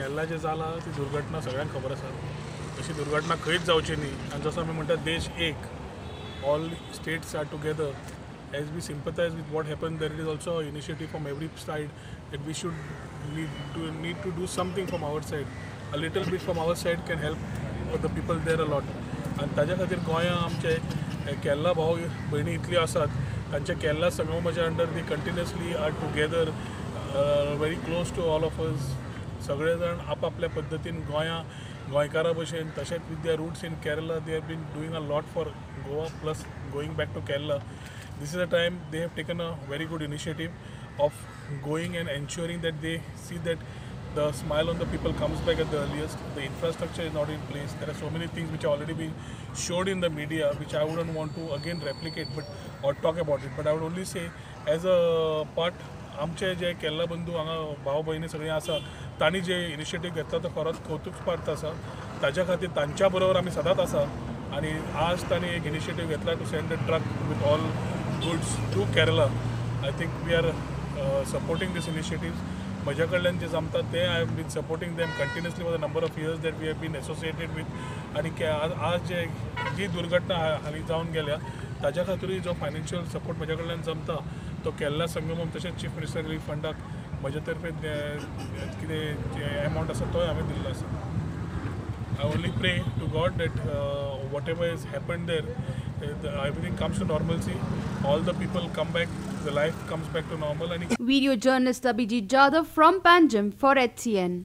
केरला जे झालं ती दुर्घटना सगळ्यांना खबर असाल. तशी दुर्घटना खंयच जावची न्ही. आणि जसं आम्ही म्हणतात देश एक. All states are together as we sympathise with what happen there is also initiative from every side at we should need to need to do something from our side a little bit from our side can help for the people there a lot आणि ताज्या खातीर गोंया आमचे केरला भाऊ भयणी इतली असतात तांचे Kerala संगमाच्या under the continuously are together very close to all of us सगळेजण आपापल्या पद्धतीन गोंया गोंयकारा भशेन तशेंच with their roots in Kerala they have been doing a lot for Goa plus going back to Kerala this is a time they have taken a very good initiative of going and ensuring that they see that the smile on the people comes back at the earliest the infrastructure is not in place there are so many things which already been showed in the media which I wouldn't want to again replicate but ought talk about it but I would only say as a part आमचे जे केरला बंधू हांगा भाव भयणी सगळीं आसा तांणी जे इनिशिएटीव घेतला तो खरोच कौतुकपार्थ आसा ताच्या खातीर तांच्या बरोबर आमी सदांच आसा आनी आज तांणी एक इनिशिएटीव घेतला to send a truck with all goods to Kerala I think we are supporting this initiative म्हज्या कडल्यान जे जमता ते I have been supporting them continuously for the number of years that we have been associated with आणि आज आज जे जी दुर्घटना हा- हालीं जावन गेल्या ताच्या खातीरूय जो फायनान्शियल सपोर्ट म्हज्या कडल्यान जमता तो केरला संगम तसेच चीफ मिनिस्टर रिलीफ फंडाक म्हज्या तर्फे किती जे अमाऊंट असा तोय हांवें दिल्लो असा I only pray to God that whatever is happen there everything comes to normal see all the people come back the life comes back to normal आणि video journalist Abhijit Jadhav from Panjim for H C N